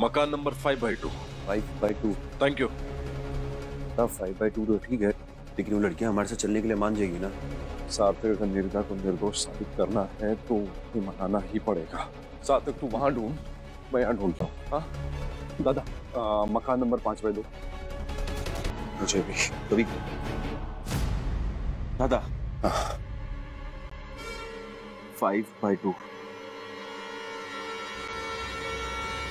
मकान number five by two five by two thank you five by two तो ठीक है लेकिन वो लड़कियाँ हमारे साथ चलने के लिए मान जाएगी ना। सार्थक अगर निर्दा को निर्दोष साबित करना है तो उन्हें मनाना ही पड़ेगा। सार्थक तू वहाँ ढूंढ। मैं यहाँ ढूंढता हूँ। हाँ? दादा आ, मकान नंबर पाँच बाई दो मुझे भी। कभी दादा। Five by to